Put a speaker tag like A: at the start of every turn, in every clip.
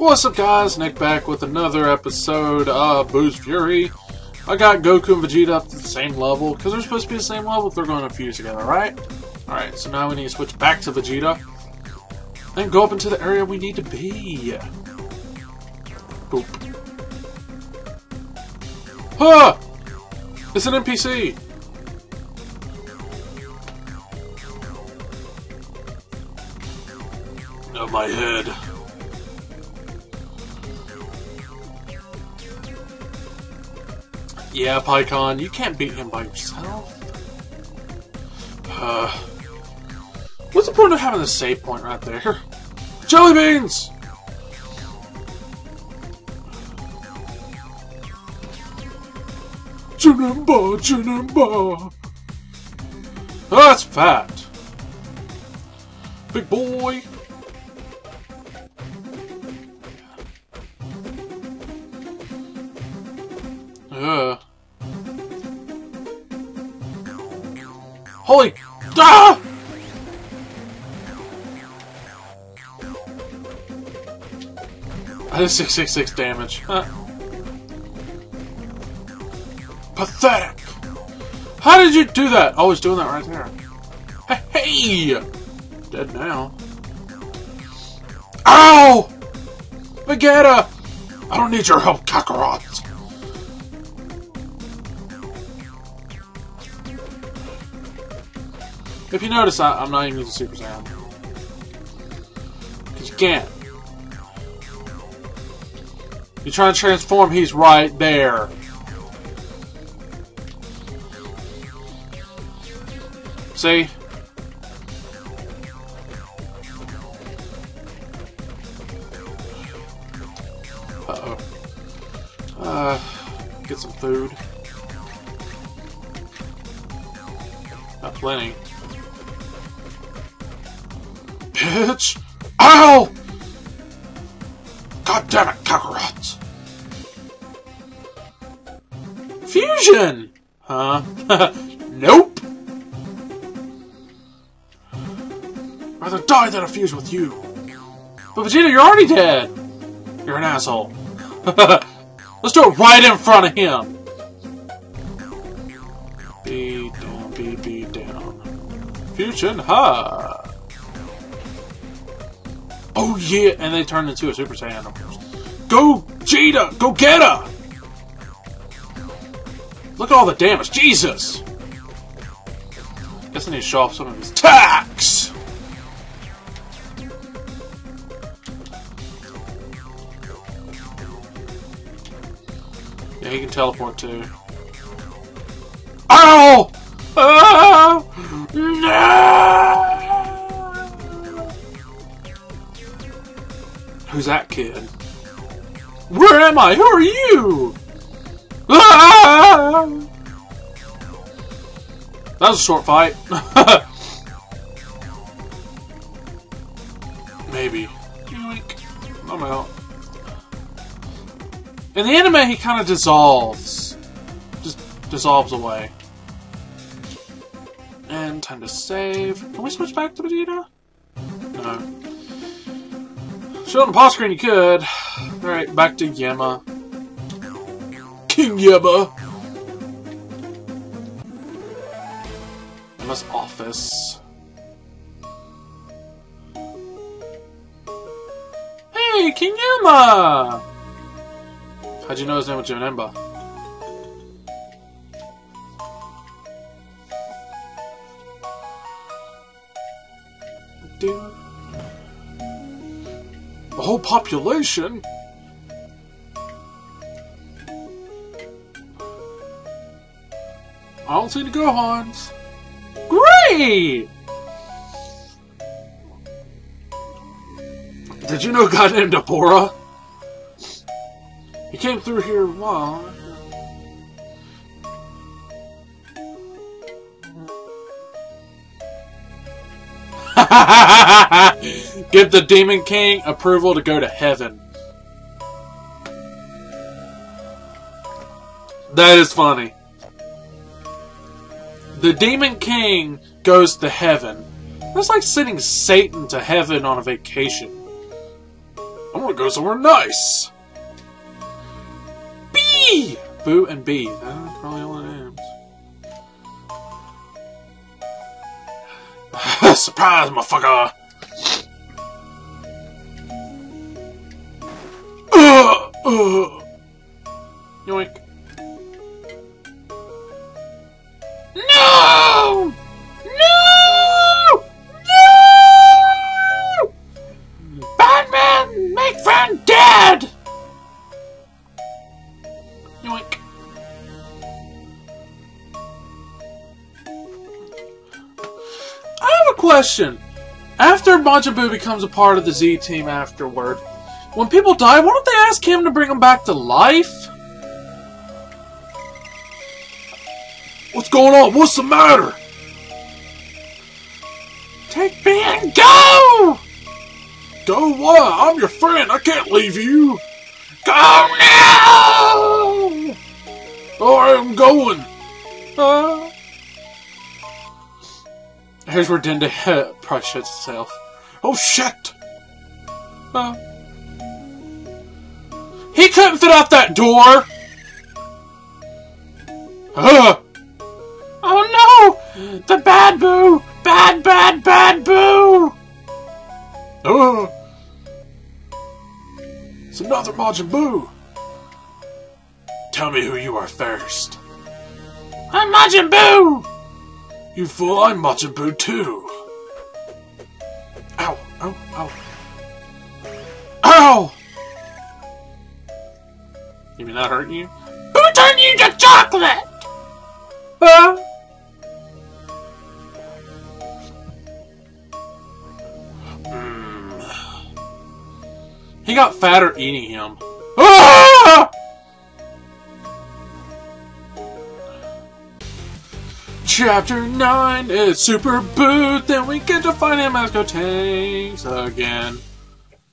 A: What's up guys, Nick back with another episode of Buu's Fury. I got Goku and Vegeta up to the same level, because they're supposed to be the same level if they're going to fuse together, right? Alright, so now we need to switch back to Vegeta. And go up into the area we need to be. Boop. Huh! It's an NPC! Of my head. Yeah, Pikkon, you can't beat him by yourself. Uh, what's the point of having a save point right there? Jelly beans! Janemba, Janemba! Oh, that's fat. Big boy. Holy... Ah! I did 666 damage. Huh. Pathetic! How did you do that? Oh, he's doing that right there. Hey! hey! Dead now. Ow! Vegeta! I don't need your help, Kakarot! If you notice, I, am not even using Super Saiyan. Because you can't. You try to transform, he's right there. See? Uh, get some food. Not plenty. Bitch! Ow! God damn it, Kakarot! Fusion! Huh? nope! Rather die than fuse with you. But Vegeta, you're already dead! You're an asshole. Let's do it right in front of him! Be down, be, beat down. Fusion, ha! Oh yeah, and they turned into a Super Saiyan. Go, Vegeta! Go get her! Look at all the damage, Jesus! Guess I need to show off some of his attacks! Yeah, he can teleport too. Ow! Oh! No! Who's that kid? Where am I? Who are you? Ah! That was a short fight. Maybe. I'm out. In the anime, he kind of dissolves. Just dissolves away. And time to save. Can we switch back to Vegeta? No. Show on pause screen you could. Alright, back to Yama. King Yama! Yama's office. Hey, King Yama! How'd you know his name was Janemba? The whole population? I don't see the Gohans. Great! Did you know a guy named Dabura? He came through here, wow. Give the Demon King approval to go to heaven. That is funny. The Demon King goes to heaven. That's like sending Satan to heaven on a vacation. I want to go somewhere nice. B! Boo and B. That's probably all it is. Surprise, motherfucker! Uh. Yoink. No! No! No! Batman, make friend dead! Yoink. I have a question. After Majin Buu becomes a part of the Z team afterward, when people die, why don't they ask him to bring them back to life? What's going on? What's the matter? Take me and go! Go what? I'm your friend. I can't leave you. Go now! Alright, I'm going. Uh, here's where Dende probably shits itself. Oh shit! Uh, couldn't fit out that door! Uh, oh no! The bad Buu! Bad, bad, bad Buu! Uh, it's another Majin Buu! Tell me who you are first. I'm Majin Buu! You fool, I'm Majin Buu too! Ow, ow, ow. Ow! You mean that hurting you? Who turned you to chocolate? Huh? Hmm. He got fatter eating him. Ah! Chapter 9 is Super Buu, then we get to find him as Gotenks again.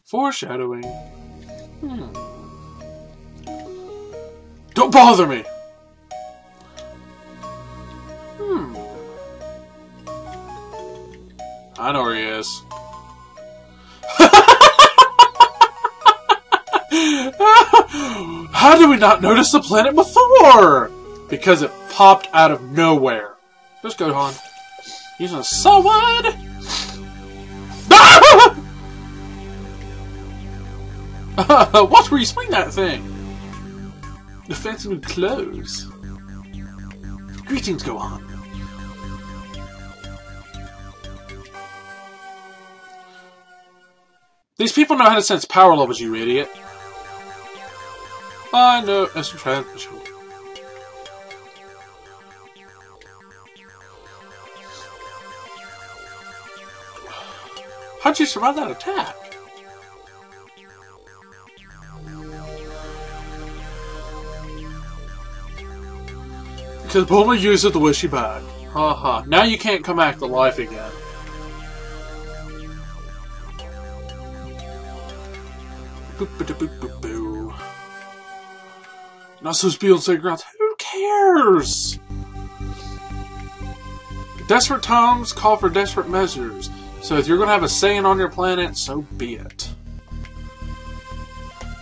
A: Foreshadowing. Hmm. Bother me! Hmm. I know where he is. How did we not notice the planet before? Because it popped out of nowhere. Just go on. Using a sword! Watch where you swing that thing! The fancy new close. Greetings, go on. These people know how to sense power levels, you idiot. I know, it's a transmission. How'd you survive that attack? Because Bulma used it the way she back. Ha ha. Now you can't come back to life again. Boop -da boop boop boo. Not on sacred grounds. Who cares? Desperate times call for desperate measures. So if you're going to have a Saiyan on your planet, so be it.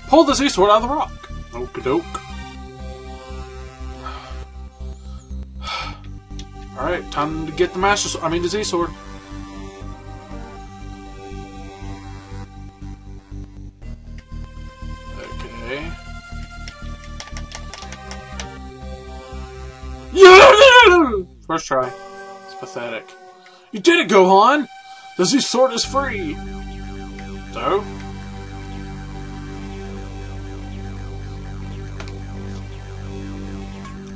A: Pull the Z sword out of the rock. Okie doke. Alright, time to get the Master Sword. I mean, the Z sword. Okay. Yeah! First try. It's pathetic. You did it, Gohan! The Z sword is free! So?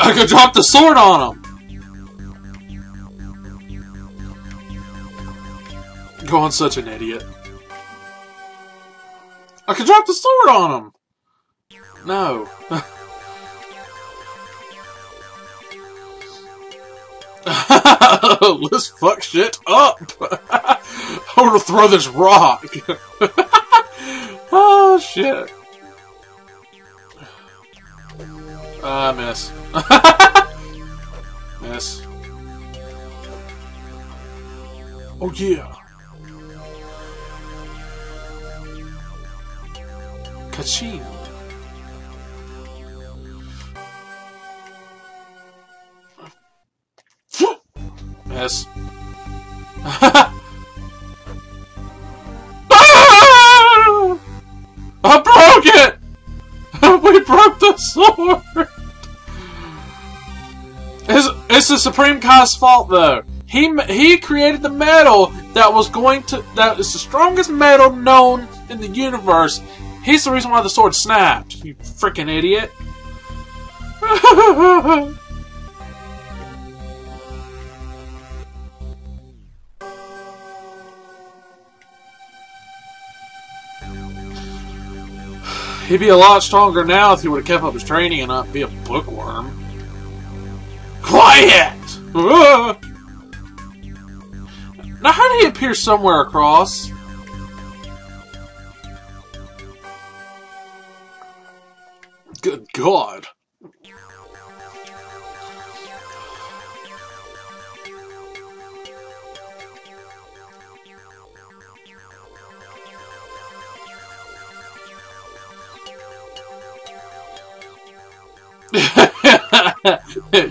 A: I could drop the sword on him! Gohan's such an idiot. I could drop the sword on him! No. Let's fuck shit up! I want to throw this rock! oh, shit. Ah, uh, miss. miss. Oh, yeah. Kaching. Yes. Ah! I broke it! we broke the sword! It's, it's the Supreme Kai's fault, though. He he created the metal that was going to that is the strongest metal known in the universe. He's the reason why the sword snapped. You freaking idiot! He'd be a lot stronger now if he would have kept up his training and not be a bookworm. Quiet! Now, how did he appear somewhere across? Good God.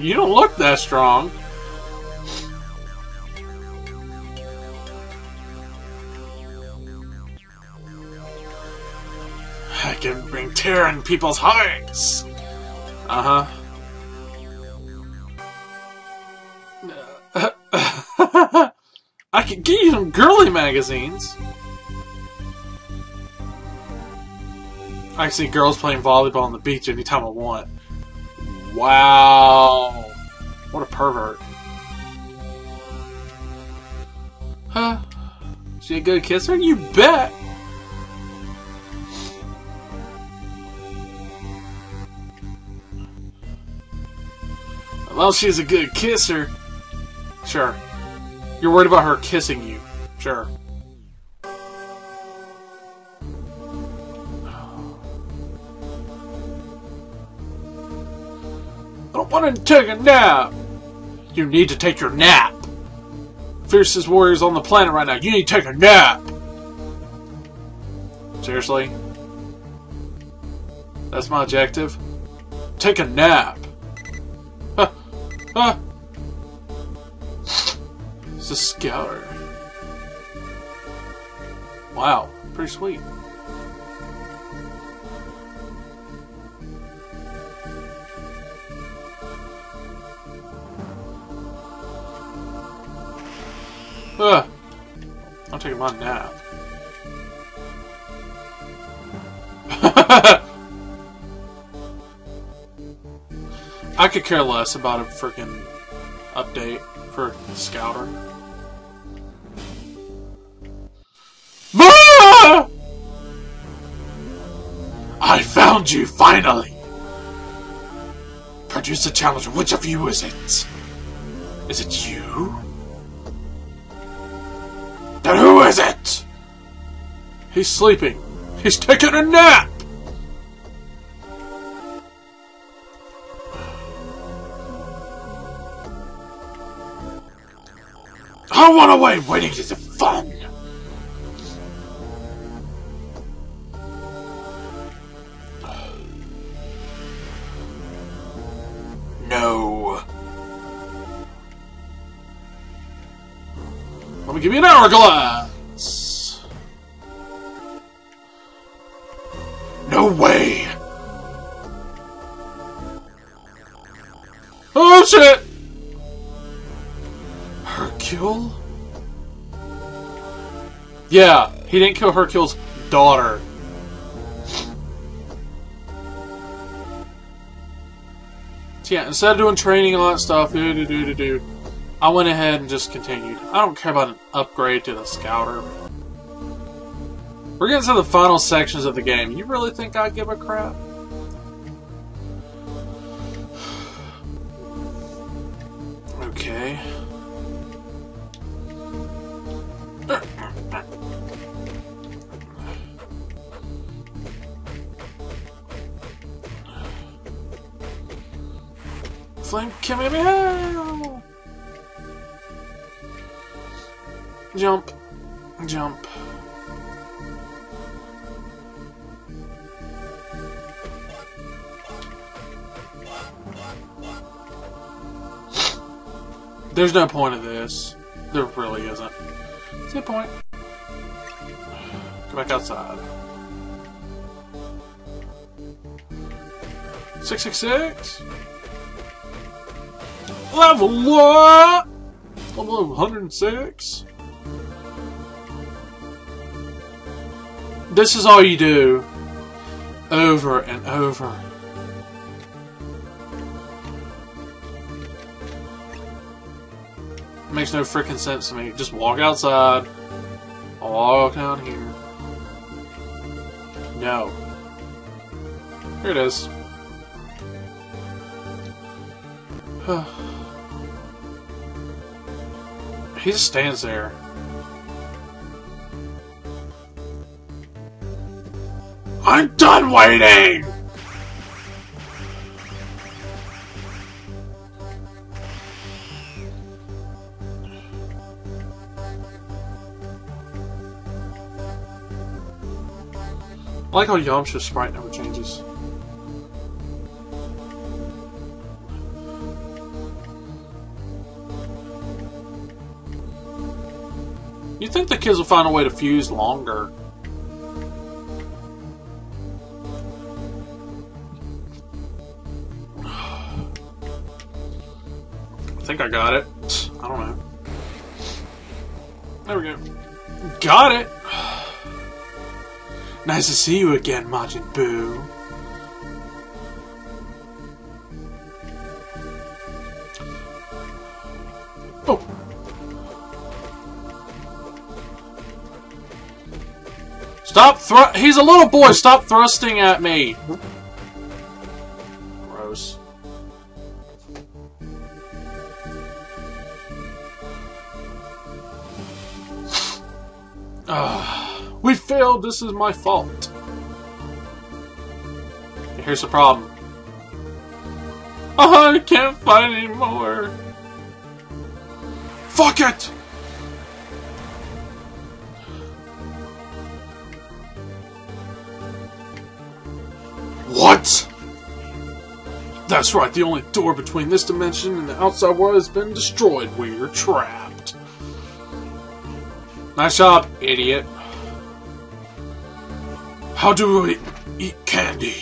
A: you don't look that strong. In people's hearts. Uh huh. I can get you some girly magazines. I see girls playing volleyball on the beach anytime I want. Wow. What a pervert. Huh? She a good kisser? You bet! Well, she's a good kisser. Sure. You're worried about her kissing you. Sure. I don't want to take a nap. You need to take your nap. Fiercest warriors on the planet right now. You need to take a nap. Seriously? That's my objective? Take a nap. Huh. It's a scouter. Wow. Pretty sweet. Ugh. I'm taking my nap. I could care less about a freaking update for Scouter. Ah! I found you, finally! Produce a challenge. Which of you is it? Is it you? Then who is it? He's sleeping. He's taking a nap! I want away waiting is fun! No. Let me give you an hourglass! No way! Oh shit! Hercule? Yeah, he didn't kill Hercule's daughter. So yeah, instead of doing training and all that stuff, do do do do I went ahead and just continued. I don't care about an upgrade to the Scouter. We're getting to the final sections of the game. You really think I give a crap? Okay. Flame Kamehameha! Jump. Jump. There's no point of this. There really isn't. What's the point. Back outside. 666? Level what? Level 106? This is all you do. Over and over. makes no freaking sense to me. Just walk outside. Walk down here. No. Here it is. he just stands there. I'm done waiting! I like how Yamcha's sprite never changes. you think the kids will find a way to fuse longer. I think I got it. I don't know. There we go. Got it! Nice to see you again, Majin Buu. Oh! Stop thr- He's a little boy! Stop thrusting at me! Gross. Ah. We failed! This is my fault! Here's the problem. Oh, I can't fight anymore! Fuck it! What? That's right, the only door between this dimension and the outside world has been destroyed. We're trapped. Nice job, idiot. How do we eat candy?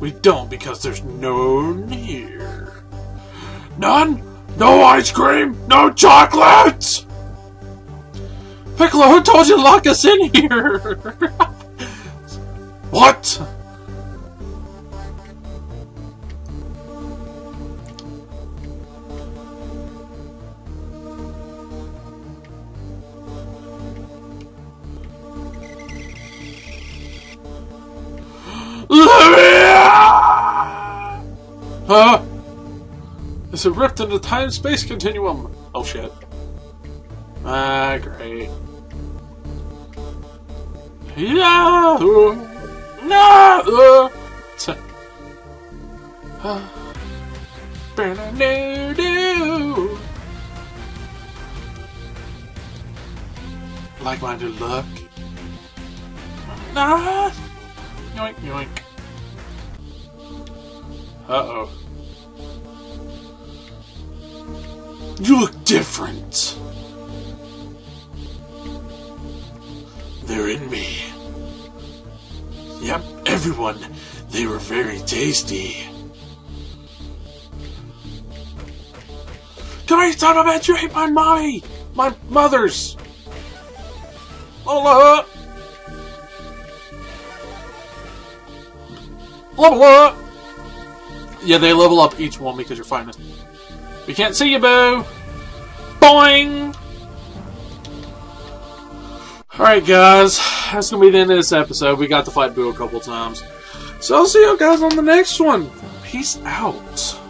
A: We don't because there's none here. None? No ice cream? No chocolates? Piccolo, who told you to lock us in here? what? A rift in the time-space continuum. Oh shit. Ah, great. Yeah! No! Like my new look? Nah! Yoink, yoink. Uh-oh. You look different. They're in me. Yep, everyone. They were very tasty. Come here, son of a bitch! You my mommy! My mother's! Level Level up! Yeah, they level up each one because you're fighting We can't see you, Buu! Boing! Alright, guys. That's gonna be the end of this episode. We got to fight Buu a couple times. So I'll see you guys on the next one. Peace out.